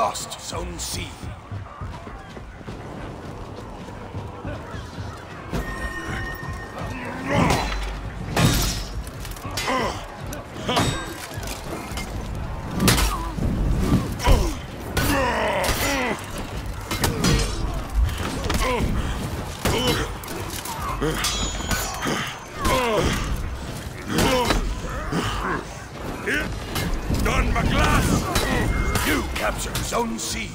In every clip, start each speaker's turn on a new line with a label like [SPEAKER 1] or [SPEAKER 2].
[SPEAKER 1] lost Zone C.
[SPEAKER 2] Don McGlass!
[SPEAKER 1] You capture Zone C.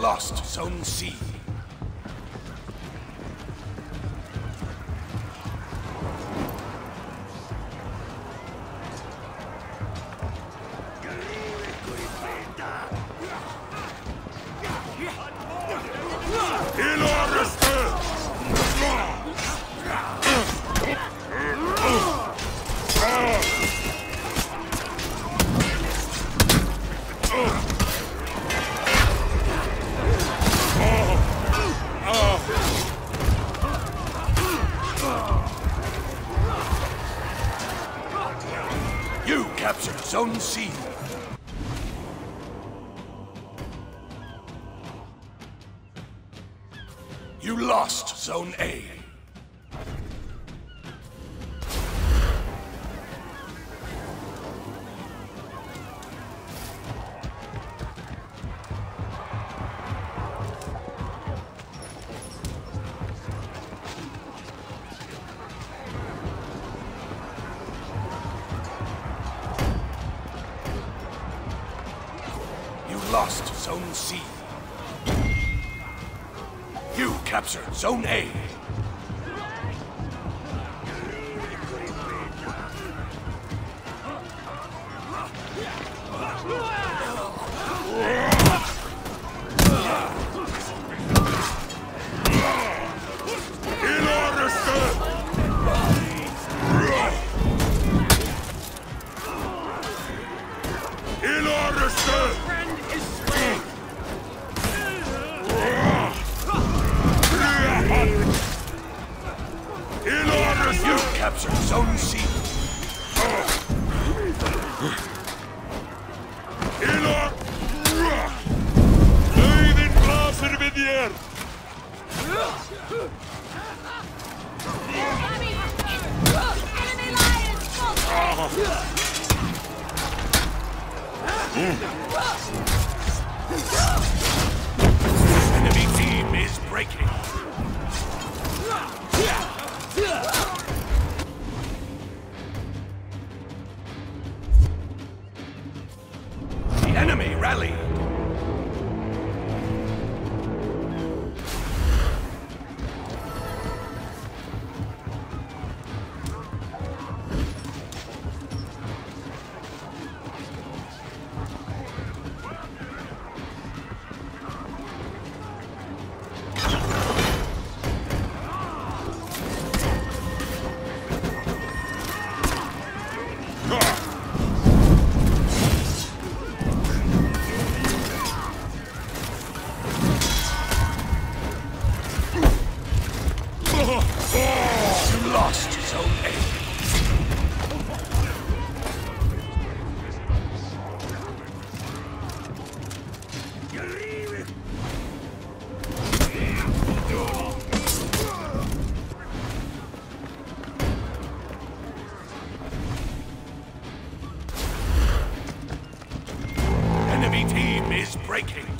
[SPEAKER 1] lost Zone C. C. You lost Zone A. You lost Zone C. You captured Zone A.
[SPEAKER 2] Il glaser!
[SPEAKER 3] Enemy lions! Full
[SPEAKER 1] Enemy team is breaking. Lost his own aim. Breaking.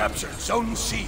[SPEAKER 1] captured Zone C.